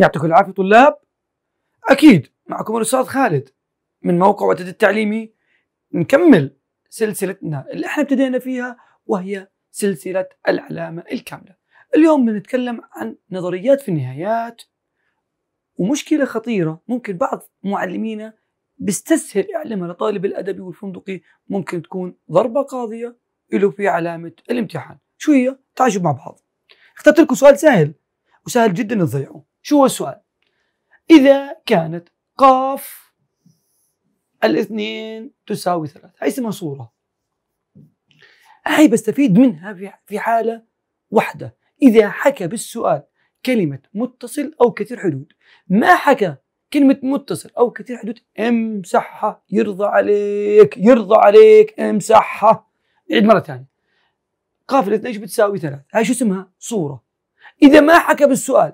يعطيكم العافية طلاب أكيد معكم الأستاذ خالد من موقع وتد التعليمي نكمل سلسلتنا اللي إحنا ابتدينا فيها وهي سلسلة العلامة الكاملة. اليوم بنتكلم عن نظريات في النهايات ومشكلة خطيرة ممكن بعض معلمينا بيستسهل اعلامها لطالب الادبي والفندقي ممكن تكون ضربة قاضية له في علامة الامتحان. شو هي؟ تعالوا مع بعض. اخترت لكم سؤال سهل وسهل جدا تضيعوه. شو هو السؤال؟ إذا كانت قاف الاثنين تساوي ثلاثة هاي اسمها صورة. هاي بستفيد منها في حالة واحدة. إذا حكى بالسؤال كلمة متصل أو كثير حدود ما حكى كلمة متصل أو كثير حدود امسحها يرضى عليك يرضى عليك امسحها. عيد مرة ثانية. قاف الاثنين بتساوي ثلاثة؟ هاي شو اسمها؟ صورة. إذا ما حكى بالسؤال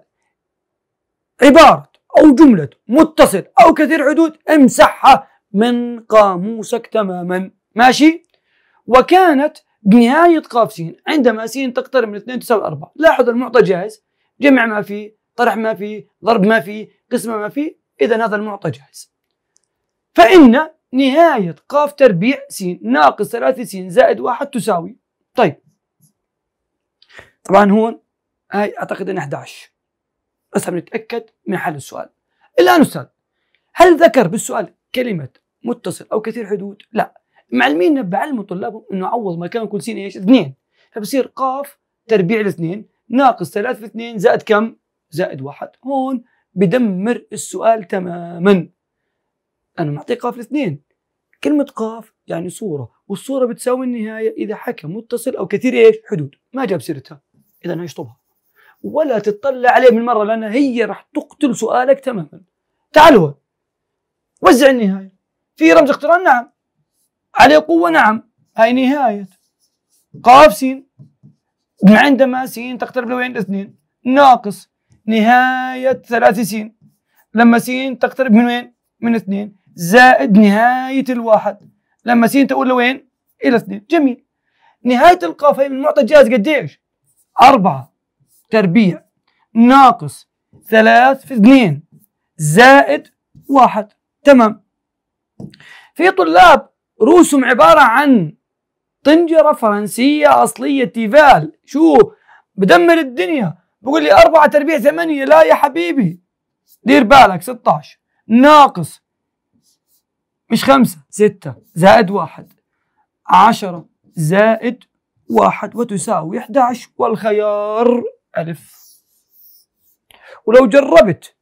عبارة أو جملة متصل أو كثير حدود امسحها من قاموسك تماما. ماشي؟ وكانت بنهاية قاف سين. عندما سين تقترب من اثنين تساوي أربعة. لاحظ المعطى جاهز؟ جمع ما فيه طرح ما فيه ضرب ما فيه قسمة ما فيه. إذا هذا المعطى جاهز. فإن نهاية قاف تربيع س ناقص ثلاثة س زائد واحد تساوي. طيب. طبعا هون هاي أعتقد أن 11 بس نتأكد من حل السؤال. الآن أستاذ هل ذكر بالسؤال كلمة متصل أو كثير حدود؟ لا. معلمين بعلموا طلابهم إنه عوض مكان كل سين إيش؟ اثنين. فبصير قاف تربيع الاثنين ناقص ثلاث في اثنين زائد كم؟ زائد واحد. هون بدمر السؤال تماما. أنا معطيه قاف الاثنين. كلمة قاف يعني صورة والصورة بتساوي النهاية إذا حكى متصل أو كثير إيش؟ حدود. ما جاب سيرتها. إذا هيشطبها ولا تطلع عليه من مرة لأنها هي راح تقتل سؤالك تماما. تعال هو وزع النهاية. في رمز اقتران؟ نعم. عليه قوة؟ نعم. هاي نهاية. قاف سين. عندما سين تقترب لوين الاثنين ناقص نهاية ثلاث سين. لما سين تقترب من وين؟ من اثنين. زائد نهاية الواحد. لما سين تقول لوين إلى اثنين. جميل. نهاية القاف هي من معطى جاز قديش؟ أربعة. تربيع ناقص ثلاث في اثنين. زائد واحد. تمام. في طلاب رؤوسهم عبارة عن طنجرة فرنسية أصلية تيفال. شو؟ بدمر الدنيا. بقول لي أربعة تربيع ثمانية. لا يا حبيبي. دير بالك. 16 ناقص مش خمسة. ستة. زائد واحد. عشرة. زائد واحد. وتساوي 11 والخيار. ألف. ولو جربت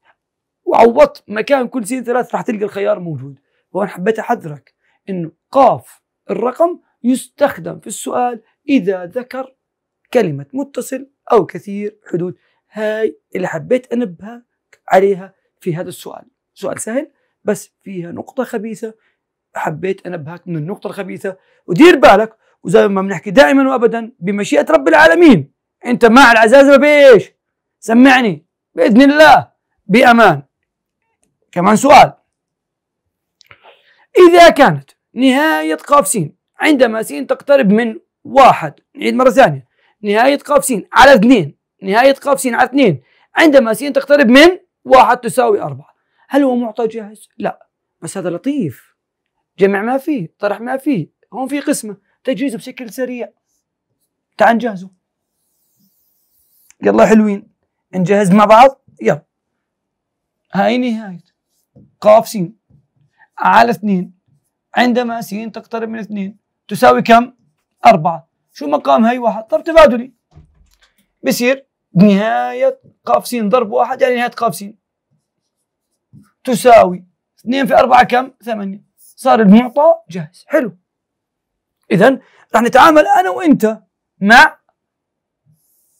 وعوضت مكان كل سين ثلاث راح تلقى الخيار موجود. وأنا حبيت أحذرك إنه قاف الرقم يستخدم في السؤال إذا ذكر كلمة متصل أو كثير حدود. هاي اللي حبيت أنبهك عليها في هذا السؤال. سؤال سهل بس فيها نقطة خبيثة. حبيت أنبهك من النقطة الخبيثة. ودير بالك وزي ما بنحكي دائما وأبدا بمشيئة رب العالمين. أنت مع العزازمة بإيش سمعني. بإذن الله. بأمان. كمان سؤال. إذا كانت نهاية قاف سين عندما سين تقترب من واحد نعيد مرة ثانية. نهاية قاف سين على اثنين. نهاية قاف سين على اثنين. عندما سين تقترب من واحد تساوي أربعة. هل هو معطى جاهز؟ لا. بس هذا لطيف. جمع ما فيه طرح ما فيه. هون في قسمة. تجهيزه بشكل سريع. تعال نجهزه. يلا حلوين. نجهز مع بعض؟ يلا. هاي نهاية. قاف سين على اثنين. عندما س تقترب من اثنين تساوي كم؟ أربعة. شو مقام هاي واحد؟ ضرب تبادلي. بصير نهاية قاف س ضرب واحد يعني نهاية قاف س تساوي اثنين في أربعة كم؟ ثمانية. صار المعطى جاهز. حلو. إذا راح نتعامل أنا وأنت مع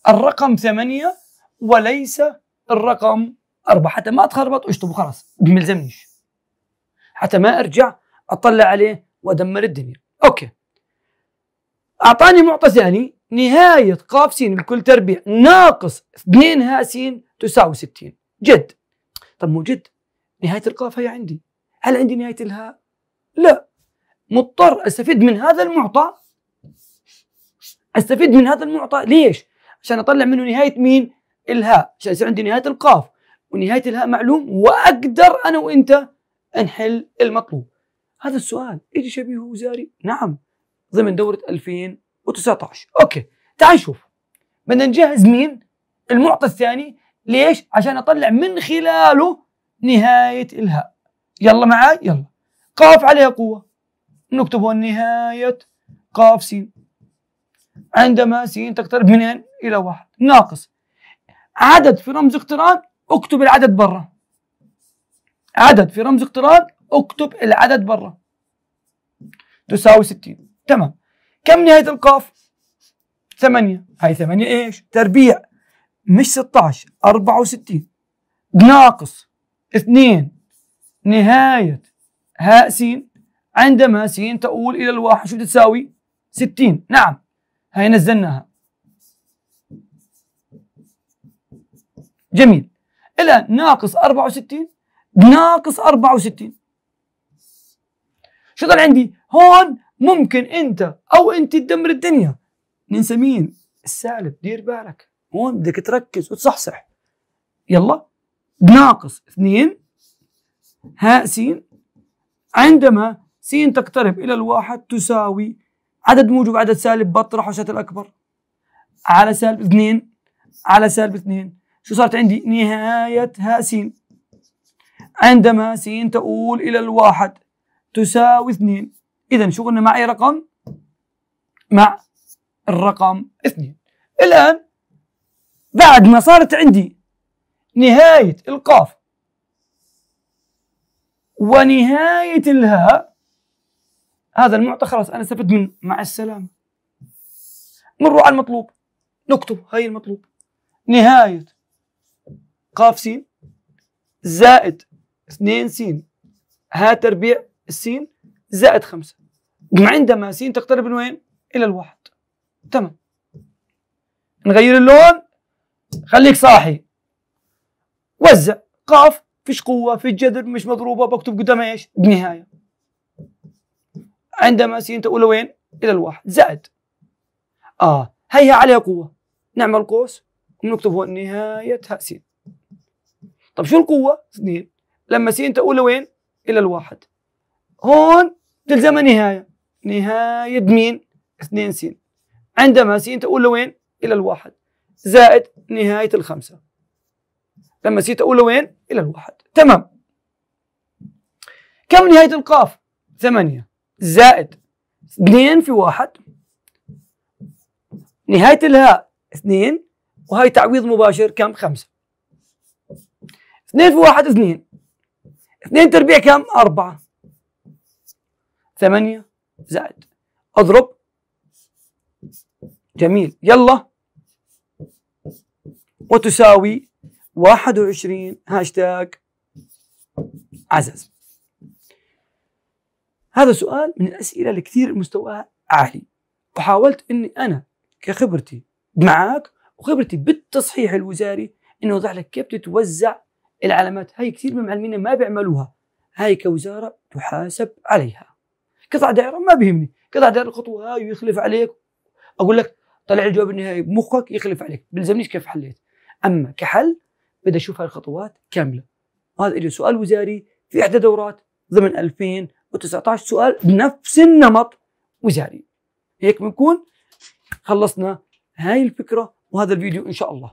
الرقم ثمانية وليس الرقم أربعة. حتى ما أتخربط واشطب خلاص ما يلزمنيش حتى ما أرجع أطلع عليه وأدمر الدنيا. أوكي. أعطاني معطى ثاني. نهاية قاف س بكل تربيع. ناقص 2 ها س تساوي 60 جد. طب مو جد؟ نهاية القاف هي عندي. هل عندي نهاية الهاء؟ لا. مضطر أستفيد من هذا المعطى. أستفيد من هذا المعطى. ليش؟ عشان أطلع منه نهاية مين؟ الهاء عشان يصير عندي نهاية القاف. ونهاية الهاء معلوم وأقدر أنا وإنت نحل المطلوب. هذا السؤال. إيش شبيه وزاري؟ نعم. ضمن دورة 2019 أوكي. تعال نشوف. بدنا نجهز مين؟ المعطى الثاني. ليش؟ عشان أطلع من خلاله نهاية الهاء يلا معاي؟ يلا. قاف عليها قوة. نكتب نهاية قاف سين. عندما سين تقترب منين إلى واحد. ناقص. عدد في رمز اقتران اكتب العدد برا. عدد في رمز اقتران اكتب العدد برا. تساوي 60 تمام. كم نهاية القاف؟ ثمانية. هاي ثمانية إيش؟ تربيع. مش 16 64 ناقص. اثنين. نهاية. هاء سين. عندما سين تؤول إلى الواحد شو تساوي؟ 60 نعم. هاي نزلناها. جميل. الآن ناقص 64 ناقص 64 شو ضل عندي؟ هون ممكن أنت أو أنت تدمر الدنيا. ننسى مين؟ السالب دير بالك. هون بدك تركز وتصحصح. يلا. ناقص 2 هاء س عندما س تقترب إلى الواحد تساوي عدد موجب عدد سالب بطرح وسط الأكبر. على سالب 2 على سالب 2 شو صارت عندي؟ نهاية هاء س. عندما س تؤول إلى الواحد تساوي اثنين. إذا شو قلنا؟ مع أي رقم؟ مع الرقم اثنين. الآن بعد ما صارت عندي نهاية القاف ونهاية الهاء هذا المعطى خلاص أنا استفدت منه. مع السلامة. مروا على المطلوب. نكتب هاي المطلوب. نهاية. قاف سين. زائد اثنين سين. ها تربيع السين زائد خمسة. عندما سين تقترب من وين؟ إلى الواحد. تمام. نغير اللون. خليك صاحي. وزع. قاف. فيش قوة في جذر مش مضروبة بكتب قدامها إيش؟ بنهاية عندما سين تقول وين؟ إلى الواحد زائد آه هيا عليها قوة نعمل قوس ونكتب هو نهاية ها سين طب شو القوة؟ اثنين لما سين تقول وين؟ إلى الواحد هون تلزمها نهاية نهاية مين؟ اثنين سين عندما سين تقول لوين؟ إلى الواحد زائد نهاية الخمسة لما سين تقول لوين؟ إلى الواحد تمام كم نهاية القاف؟ ثمانية زائد اثنين في واحد. نهاية الهاء اثنين وهي تعويض مباشر كم؟ خمسة. اثنين في واحد اثنين. اثنين تربيع كم؟ أربعة. ثمانية زائد. اضرب. جميل. يلا. وتساوي واحد وعشرين هاشتاج عزز. هذا سؤال من الأسئلة اللي كثير مستواها عالي. وحاولت أني أنا كخبرتي معك وخبرتي بالتصحيح الوزاري إنه اوضح لك كيف تتوزع العلامات. هاي كثير من معلمينا ما بيعملوها. هاي كوزارة تحاسب عليها. قطع دائرة ما بيهمني. قطع دائرة الخطوة هاي ويخلف عليك. أقول لك طلع الجواب النهائي بمخك يخلف عليك. بلزمنيش كيف حليت. أما كحل بدي أشوف هاي الخطوات كاملة. هذا اجى سؤال وزاري في إحدى دورات ضمن 2019 سؤال بنفس النمط وزاري. هيك بنكون خلصنا هاي الفكرة وهذا الفيديو إن شاء الله.